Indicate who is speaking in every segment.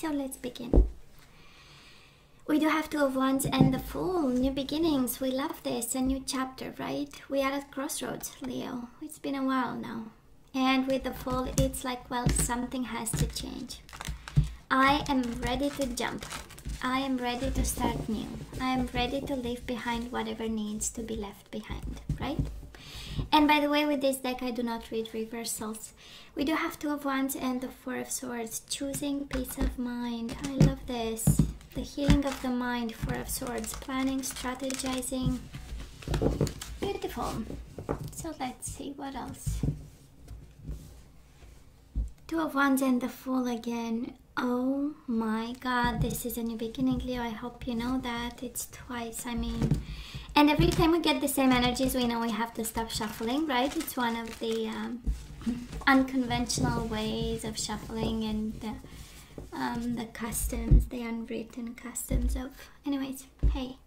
Speaker 1: So let's begin. We do have two of wands and the fool, new beginnings. We love this, a new chapter, right? We are at crossroads, Leo. It's been a while now. And with the fool, it's like, well, something has to change. I am ready to jump. I am ready to start new. I am ready to leave behind whatever needs to be left behind, right? And by the way, with this deck, I do not read reversals. We do have Two of Wands and the Four of Swords. Choosing peace of mind. I love this. The healing of the mind, Four of Swords. Planning, strategizing. Beautiful. So let's see what else. Two of Wands and the Fool again. Oh my god, this is a new beginning, Leo. I hope you know that. It's twice. I mean, and every time we get the same energies, we know we have to stop shuffling, right? It's one of the um, unconventional ways of shuffling and the, um, the customs, the unwritten customs of. Anyways, hey,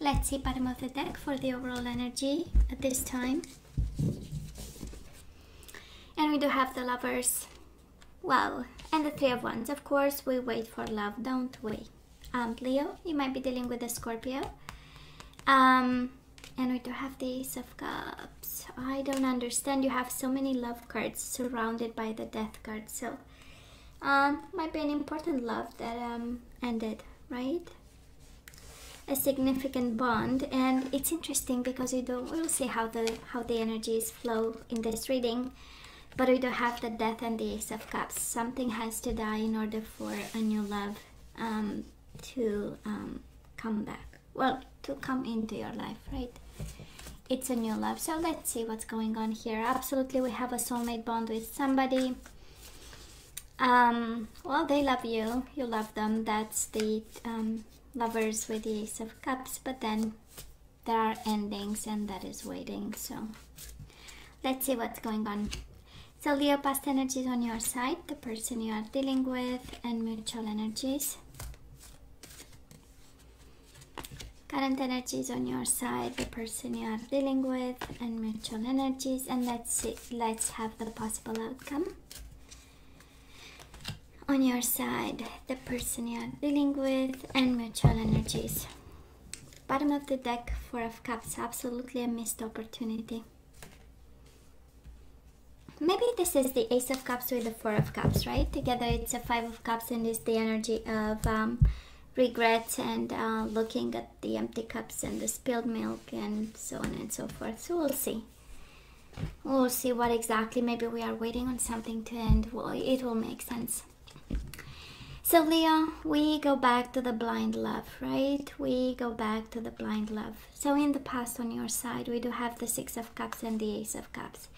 Speaker 1: let's see bottom of the deck for the overall energy at this time. And we do have the lovers. Well, and the three of wands. Of course, we wait for love, don't we? Um, Leo, you might be dealing with a Scorpio um, and we do have the Ace of Cups. I don't understand. You have so many love cards surrounded by the Death card. So, um, might be an important love that um ended, right? A significant bond, and it's interesting because we don't, we'll see how the how the energies flow in this reading. But we do have the Death and the Ace of Cups. Something has to die in order for a new love um, to um, come back well to come into your life right? It's a new love so let's see what's going on here. Absolutely we have a soulmate bond with somebody. Um well they love you. You love them. That's the um, lovers with the ace of cups. But then there are endings and that is waiting. So let's see what's going on. So leo past energies on your side the person you are dealing with and mutual energies current energies on your side the person you are dealing with and mutual energies and let's see let's have the possible outcome. On your side the person you are dealing with and mutual energies. Bottom of the deck four of cups absolutely a missed opportunity. Maybe this is the ace of cups with the four of cups right? Together it's a five of cups and it's the energy of um, regrets and uh, looking at the empty cups and the spilled milk and so on and so forth. So we'll see. We'll see what exactly. Maybe we are waiting on something to end. Well, it will make sense. So Leo, we go back to the blind love, right? We go back to the blind love. So in the past on your side, we do have the Six of Cups and the Ace of Cups.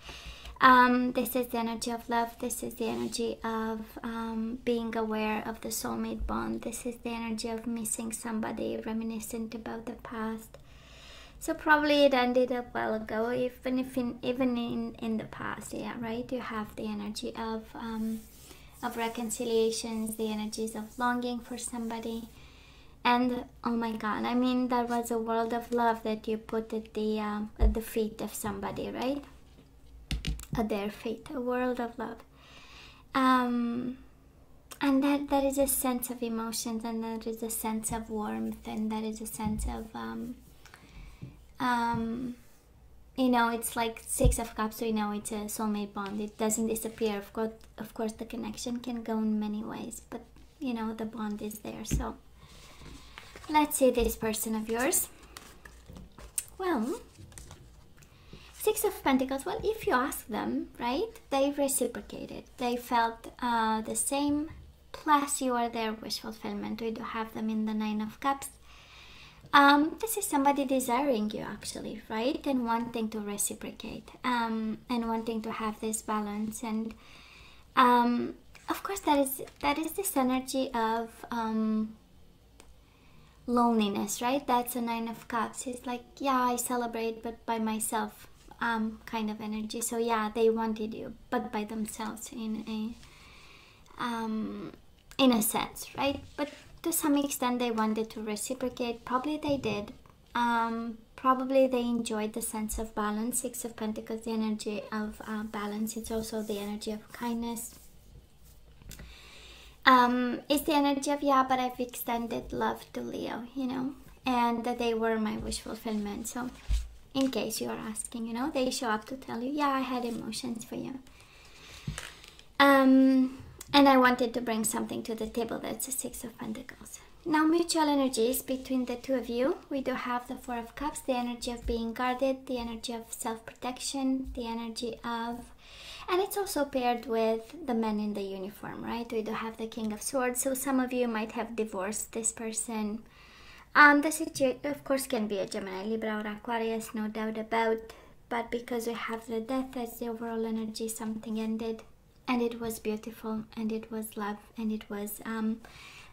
Speaker 1: Um, this is the energy of love. This is the energy of um, being aware of the soulmate bond. This is the energy of missing somebody, reminiscent about the past. So probably it ended a while ago, even if in, even in in the past, yeah, right. You have the energy of um, of reconciliations, the energies of longing for somebody, and oh my God, I mean that was a world of love that you put at the uh, at the feet of somebody, right? At their feet, a world of love. Um, and that that is a sense of emotions, and that is a sense of warmth, and that is a sense of, um, um, you know, it's like six of cups. We know it's a soulmate bond. It doesn't disappear. Of course, of course, the connection can go in many ways, but you know, the bond is there. So, let's see this person of yours. Well, Six of Pentacles, well, if you ask them, right, they reciprocated. They felt uh, the same, plus you are their wish fulfillment. We do have them in the Nine of Cups. Um, this is somebody desiring you, actually, right, and wanting to reciprocate, um, and wanting to have this balance. And um, of course, that is that is this energy of um, loneliness, right? That's a Nine of Cups. It's like, yeah, I celebrate, but by myself um, kind of energy. So yeah, they wanted you, but by themselves in a um, in a sense, right? But to some extent, they wanted to reciprocate. Probably they did. Um, probably they enjoyed the sense of balance. Six of Pentacles, the energy of uh, balance. It's also the energy of kindness. um, it's the energy of yeah, but I've extended love to Leo, you know, and that they were my wish fulfillment. So, in case you are asking, you know, they show up to tell you, yeah, I had emotions for you. Um, and I wanted to bring something to the table that's a Six of Pentacles. Now, mutual energies between the two of you. We do have the Four of Cups, the energy of being guarded, the energy of self protection, the energy of and it's also paired with the men in the uniform right we do have the king of swords so some of you might have divorced this person um the situation of course can be a gemini libra or aquarius no doubt about but because we have the death as the overall energy something ended and it was beautiful and it was love and it was um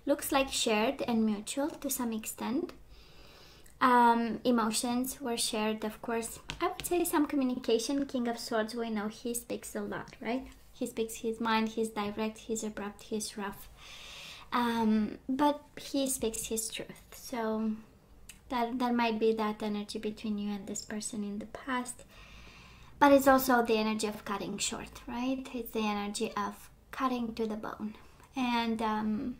Speaker 1: looks like shared and mutual to some extent um, emotions were shared, of course. I would say some communication. King of Swords, we know he speaks a lot, right? He speaks his mind, he's direct, he's abrupt, he's rough. Um, but he speaks his truth. So that, that might be that energy between you and this person in the past. But it's also the energy of cutting short, right? It's the energy of cutting to the bone. And um,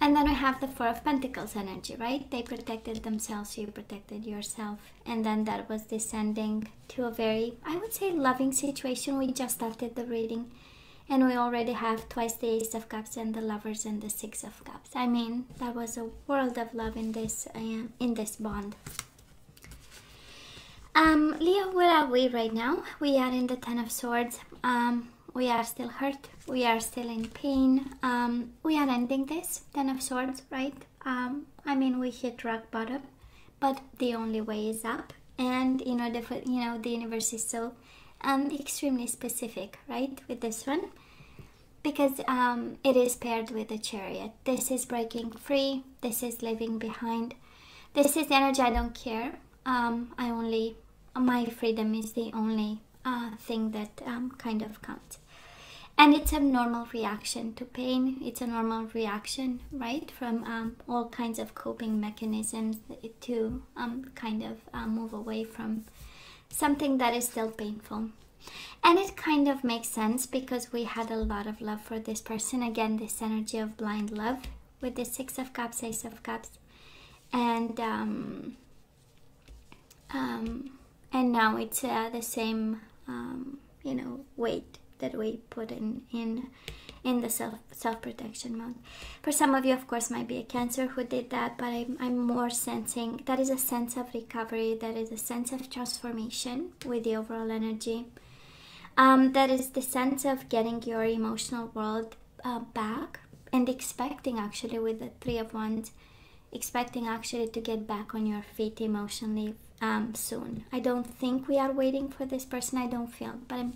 Speaker 1: and then we have the Four of Pentacles energy, right? They protected themselves, you protected yourself. And then that was descending to a very, I would say, loving situation. We just started the reading and we already have twice the Ace of Cups and the Lovers and the Six of Cups. I mean, that was a world of love in this uh, in this bond. Um, Leo, where are we right now? We are in the Ten of Swords. Um, we are still hurt, we are still in pain. Um, we are ending this, Ten of Swords, right? Um, I mean, we hit rock bottom, but the only way is up. And in order for, you know, the universe is so um, extremely specific, right, with this one. Because um, it is paired with the chariot. This is breaking free, this is leaving behind. This is the energy I don't care. Um, I only, my freedom is the only uh, thing that um, kind of counts and it's a normal reaction to pain it's a normal reaction right from um, all kinds of coping mechanisms to um, kind of uh, move away from something that is still painful. And it kind of makes sense because we had a lot of love for this person. Again this energy of blind love with the six of cups ace of cups. And um, um and now it's uh, the same um, you know weight that we put in in in the self self protection mode. For some of you, of course, might be a Cancer who did that, but I'm, I'm more sensing that is a sense of recovery, that is a sense of transformation with the overall energy. Um, that is the sense of getting your emotional world uh, back and expecting actually with the Three of Wands, expecting actually to get back on your feet emotionally um, soon. I don't think we are waiting for this person. I don't feel, but I'm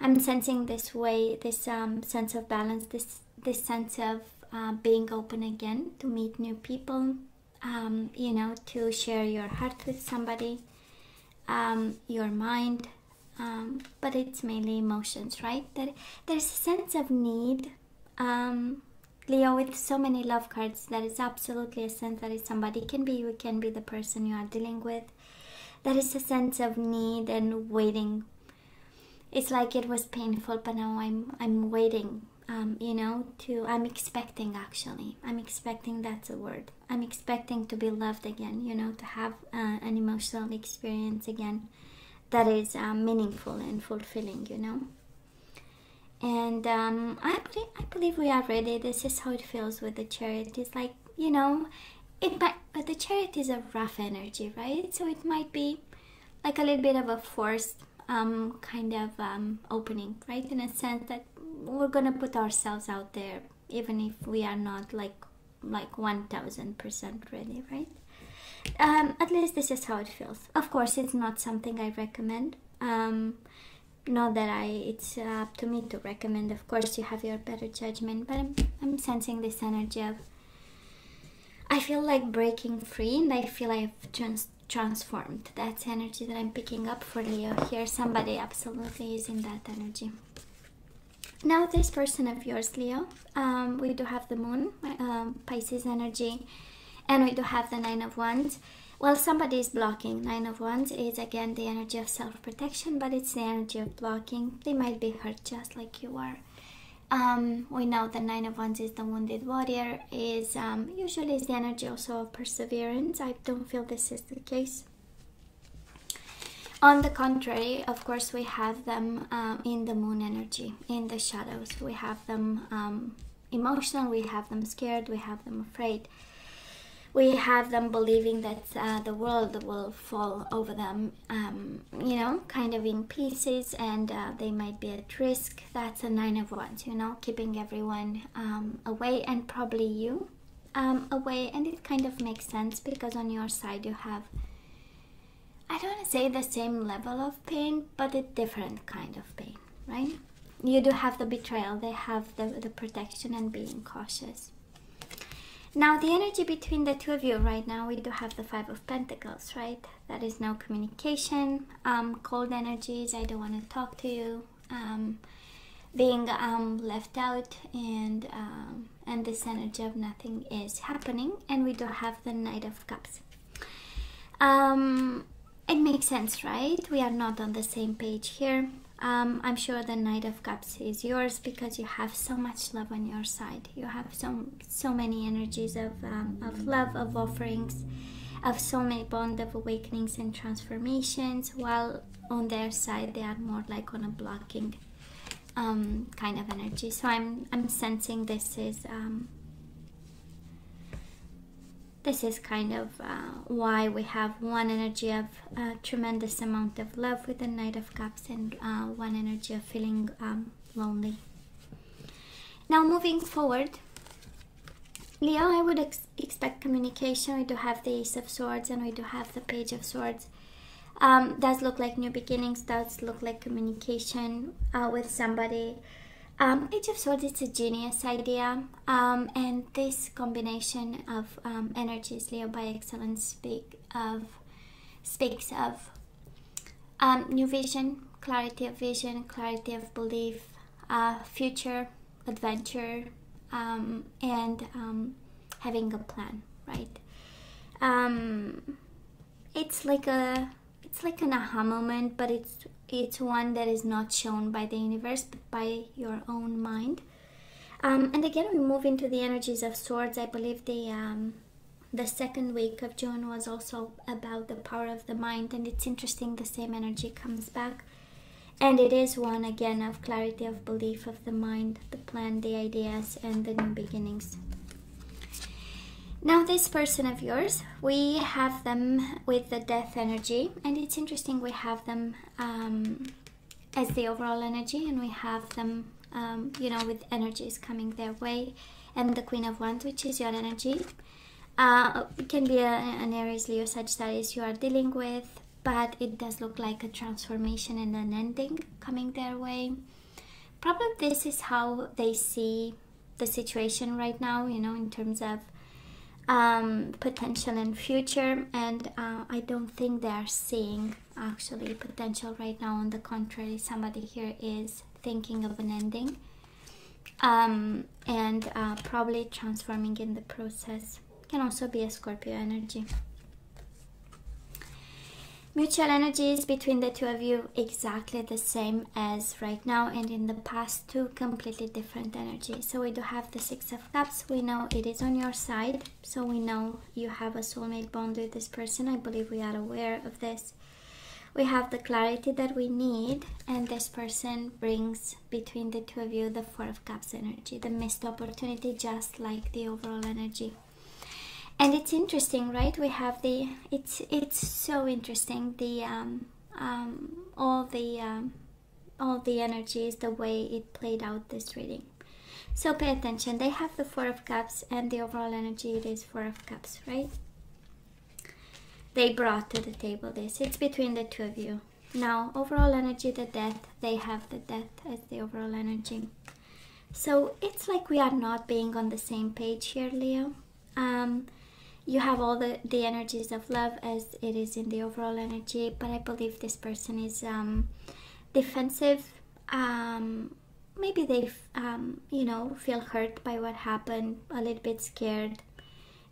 Speaker 1: I'm sensing this way, this um, sense of balance, this this sense of uh, being open again to meet new people, um, you know, to share your heart with somebody, um, your mind, um, but it's mainly emotions, right? That there's a sense of need. Um, Leo, with so many love cards, that is absolutely a sense that that is somebody can be you, can be the person you are dealing with. There is a sense of need and waiting it's like it was painful but now i'm i'm waiting um, you know to i'm expecting actually. I'm expecting that's a word. I'm expecting to be loved again you know to have uh, an emotional experience again that is um, meaningful and fulfilling you know? And um, I, believe, I believe we are ready. This is how it feels with the chariot. It's like you know it might but the chariot is a rough energy right? So it might be like a little bit of a forced um, kind of um, opening, right? In a sense that we're gonna put ourselves out there, even if we are not like like one thousand percent ready, right? Um, at least this is how it feels. Of course, it's not something I recommend. Um, not that I, it's up to me to recommend. Of course, you have your better judgment, but I'm, I'm sensing this energy of. I feel like breaking free, and I feel I've just transformed. That's energy that I'm picking up for Leo here. Somebody absolutely is in that energy. Now, this person of yours, Leo, um, we do have the moon, um, Pisces energy, and we do have the Nine of Wands. Well, somebody is blocking. Nine of Wands is again the energy of self protection, but it's the energy of blocking. They might be hurt just like you are. Um, we know the Nine of Wands is the wounded warrior, is um, usually is the energy also of perseverance. I don't feel this is the case. On the contrary, of course, we have them um, in the moon energy, in the shadows. We have them um, emotional, we have them scared, we have them afraid we have them believing that uh, the world will fall over them, um, you know, kind of in pieces, and uh, they might be at risk. That's a nine of wands, you know, keeping everyone um, away and probably you um, away. And it kind of makes sense because on your side you have, I don't want to say the same level of pain, but a different kind of pain, right? You do have the betrayal, they have the, the protection and being cautious. Now, the energy between the two of you right now, we do have the Five of Pentacles, right? That is no communication, um, cold energies, I don't want to talk to you, um, being um, left out, and um, and this energy of nothing is happening. And we do have the Knight of Cups. Um, it makes sense, right? We are not on the same page here. Um, I'm sure the Knight of Cups is yours because you have so much love on your side. You have so so many energies of um, of love, of offerings, of so many bond, of awakenings and transformations. While on their side, they are more like on a blocking um, kind of energy. So I'm I'm sensing this is um, this is kind of uh, why we have one energy of a tremendous amount of love with the Knight of Cups and uh, one energy of feeling um, lonely. Now, moving forward, Leo, I would ex expect communication. We do have the Ace of Swords and we do have the Page of Swords. Um, does look like new beginnings, does look like communication uh, with somebody um, Age of Swords is a genius idea, um, and this combination of um, energies, Leo by excellence, speak of speaks of um, new vision, clarity of vision, clarity of belief, uh, future adventure, um, and um, having a plan. Right? it's like a it's like an aha moment, but it's it's one that is not shown by the universe but by your own mind. Um, and again, we move into the energies of swords. I believe the um, the second week of June was also about the power of the mind, and it's interesting the same energy comes back. And it is one again of clarity of belief of the mind, the plan, the ideas, and the new beginnings. Now, this person of yours, we have them with the death energy, and it's interesting we have them um, as the overall energy, and we have them, um, you know, with energies coming their way, and the Queen of Wands, which is your energy. Uh, it can be a, an Aries, Leo, Sagittarius you are dealing with, but it does look like a transformation and an ending coming their way. Probably this is how they see the situation right now, you know, in terms of um, potential in future and uh, I don't think they are seeing actually potential right now. On the contrary somebody here is thinking of an ending. Um, and uh, probably transforming in the process can also be a Scorpio energy Mutual energies between the two of you exactly the same as right now and in the past two completely different energies. So we do have the Six of Cups. We know it is on your side. So we know you have a soulmate bond with this person. I believe we are aware of this. We have the clarity that we need and this person brings between the two of you the Four of Cups energy. The missed opportunity just like the overall energy and it's interesting right? We have the it's it's so interesting the um, um, all the um, all the energies the way it played out this reading. So pay attention. They have the four of cups and the overall energy it is four of cups right? They brought to the table this. It's between the two of you. Now overall energy the death they have the death as the overall energy. So it's like we are not being on the same page here leo. Um, you have all the, the energies of love as it is in the overall energy but i believe this person is um, defensive. Um, maybe they um, you know feel hurt by what happened a little bit scared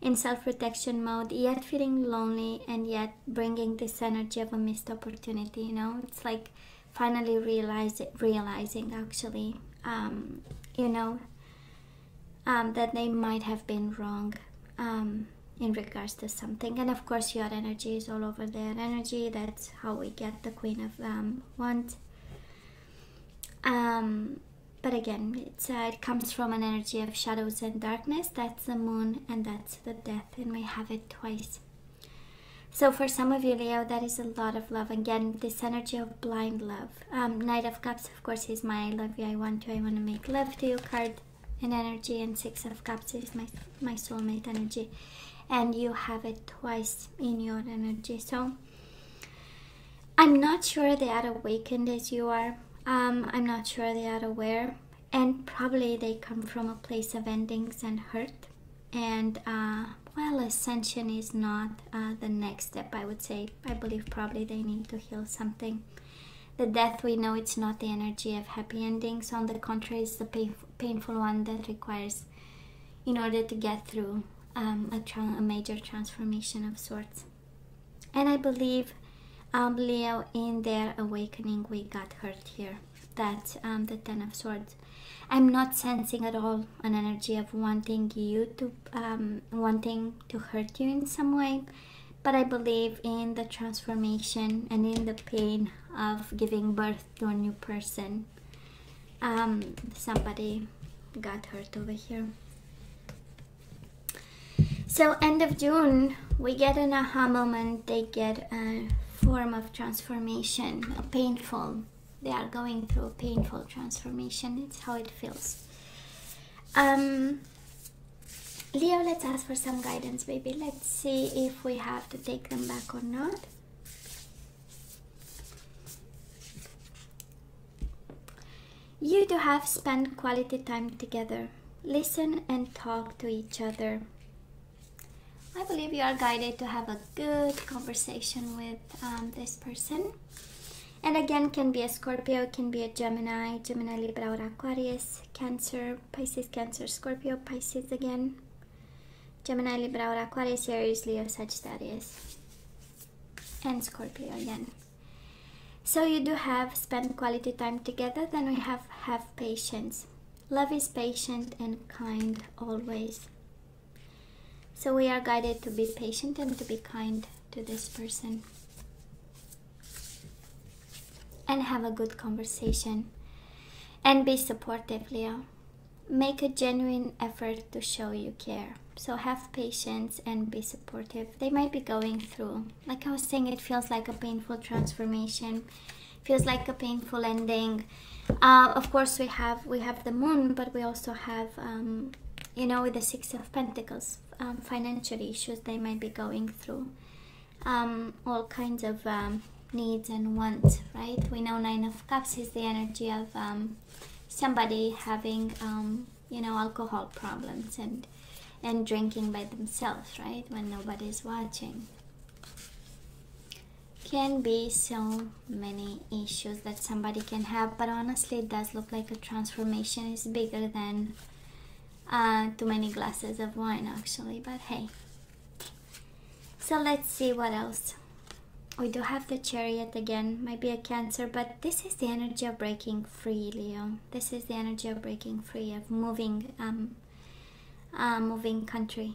Speaker 1: in self-protection mode yet feeling lonely and yet bringing this energy of a missed opportunity you know? It's like finally realize it, realizing actually um, you know, um, that they might have been wrong. Um, in regards to something. And of course, your energy is all over their energy. That's how we get the Queen of um, Wands. Um, but again, it's, uh, it comes from an energy of shadows and darkness. That's the moon and that's the death, and we have it twice. So for some of you, Leo, that is a lot of love. Again, this energy of blind love. Um, Knight of Cups, of course, is my I love you, I want you, I want to make love to you card and energy. And Six of Cups is my, my soulmate energy. And you have it twice in your energy. So I'm not sure they are awakened as you are. Um, I'm not sure they are aware. And probably they come from a place of endings and hurt. And uh, well, ascension is not uh, the next step, I would say. I believe probably they need to heal something. The death, we know it's not the energy of happy endings. On the contrary, it's the pain, painful one that requires, in order to get through um, a, a, major transformation of sorts. And I believe, um, Leo, in their awakening, we got hurt here. That um, the Ten of Swords I'm not sensing at all an energy of wanting you to um, wanting to hurt you in some way, but I believe in the transformation and in the pain of giving birth to a new person. Um, somebody got hurt over here. So end of June, we get an aha moment. They get a form of transformation, a painful they are going through a painful transformation. It's how it feels. Um, Leo, let's ask for some guidance, baby. Let's see if we have to take them back or not. You two have spent quality time together. Listen and talk to each other. I believe you are guided to have a good conversation with um, this person and again can be a Scorpio, can be a Gemini, Gemini, Libra, or Aquarius, Cancer, Pisces, Cancer, Scorpio, Pisces again, Gemini, Libra, or Aquarius, Aries, Leo, Sagittarius, and Scorpio again. So you do have spend quality time together, then we have have patience. Love is patient and kind always. So we are guided to be patient and to be kind to this person and have a good conversation. And be supportive, Leo. Make a genuine effort to show you care. So have patience and be supportive. They might be going through, like I was saying, it feels like a painful transformation, feels like a painful ending. Uh, of course, we have we have the moon, but we also have, um, you know, with the six of Pentacles, um, financial issues they might be going through. Um, all kinds of um, needs and wants, right? We know Nine of Cups is the energy of um, somebody having, um, you know, alcohol problems and and drinking by themselves, right? When nobody's watching. Can be so many issues that somebody can have, but honestly, it does look like a transformation is bigger than uh, too many glasses of wine, actually. But hey, so let's see what else. We do have the chariot again. Might be a cancer but this is the energy of breaking free leo. This is the energy of breaking free of moving um uh, moving country.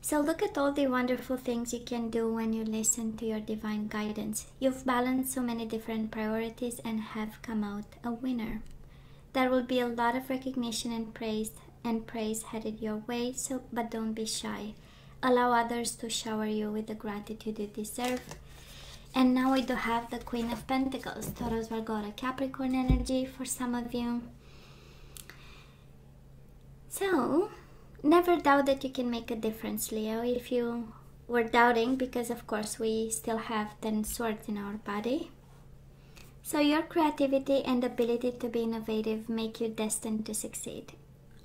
Speaker 1: So look at all the wonderful things you can do when you listen to your divine guidance. You've balanced so many different priorities and have come out a winner. There will be a lot of recognition and praise and praise headed your way so but don't be shy allow others to shower you with the gratitude you deserve. And now we do have the Queen of Pentacles, Taurus, Virgo, Capricorn energy for some of you. So, never doubt that you can make a difference, Leo. If you were doubting, because of course we still have 10 swords in our body. So, your creativity and ability to be innovative make you destined to succeed.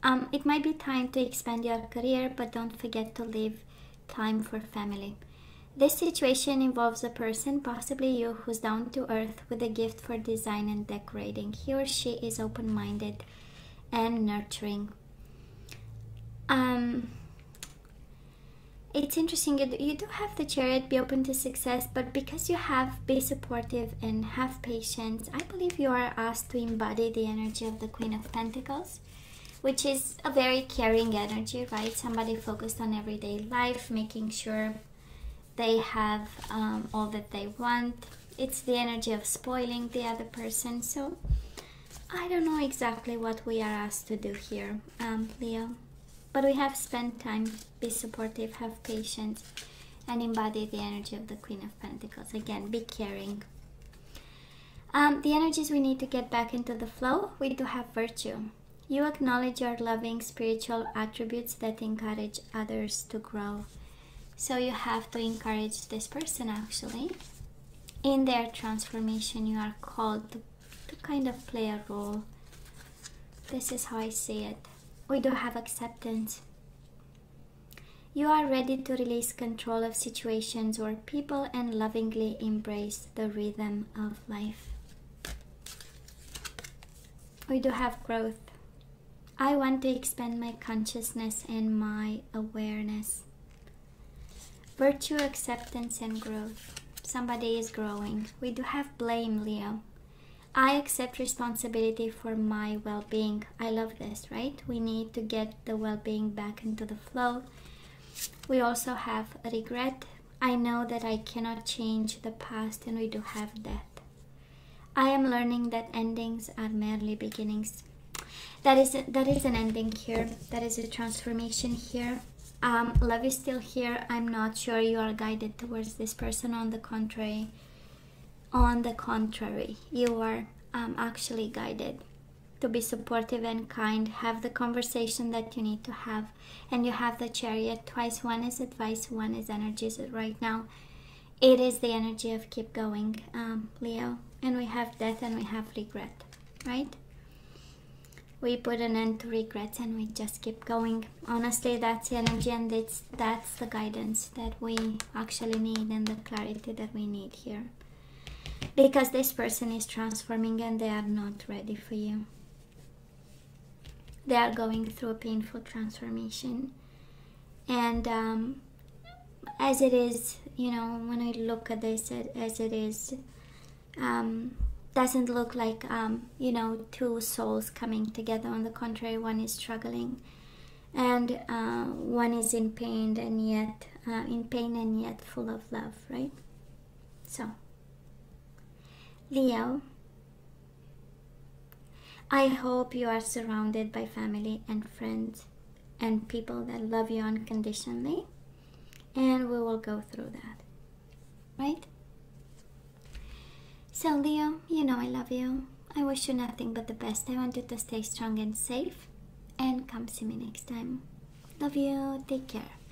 Speaker 1: Um, it might be time to expand your career, but don't forget to leave time for family. This situation involves a person, possibly you, who's down to earth with a gift for design and decorating. He or she is open minded and nurturing. Um, it's interesting you, you do have the chariot be open to success but because you have be supportive and have patience i believe you are asked to embody the energy of the queen of pentacles which is a very caring energy right somebody focused on everyday life making sure they have um, all that they want it's the energy of spoiling the other person so i don't know exactly what we are asked to do here um, leo but we have spent time, be supportive, have patience, and embody the energy of the Queen of Pentacles. Again, be caring. Um, the energies we need to get back into the flow, we do have virtue. You acknowledge your loving spiritual attributes that encourage others to grow. So you have to encourage this person actually. In their transformation, you are called to, to kind of play a role. This is how I see it we do have acceptance. You are ready to release control of situations or people and lovingly embrace the rhythm of life. We do have growth. I want to expand my consciousness and my awareness. Virtue, acceptance, and growth. Somebody is growing. We do have blame, Leo. I accept responsibility for my well being. I love this, right? We need to get the well being back into the flow. We also have regret. I know that I cannot change the past, and we do have death. I am learning that endings are merely beginnings. That is that is an ending here. That is a transformation here. Um, love is still here. I'm not sure you are guided towards this person. On the contrary, on the contrary, you are um, actually guided to be supportive and kind. Have the conversation that you need to have. And you have the chariot twice. One is advice, one is energy. So right now, it is the energy of keep going, um, Leo. And we have death and we have regret, right? We put an end to regrets and we just keep going honestly that's the energy and it's that's the guidance that we actually need and the clarity that we need here because this person is transforming and they are not ready for you. They are going through a painful transformation. And um, as it is, you know, when we look at this as it is, um, doesn't look like, um, you know, two souls coming together. On the contrary, one is struggling and uh, one is in pain and yet uh, in pain and yet full of love, right? So. Leo, I hope you are surrounded by family and friends and people that love you unconditionally, and we will go through that. Right? So, Leo, you know I love you. I wish you nothing but the best. I want you to stay strong and safe, and come see me next time. Love you. Take care.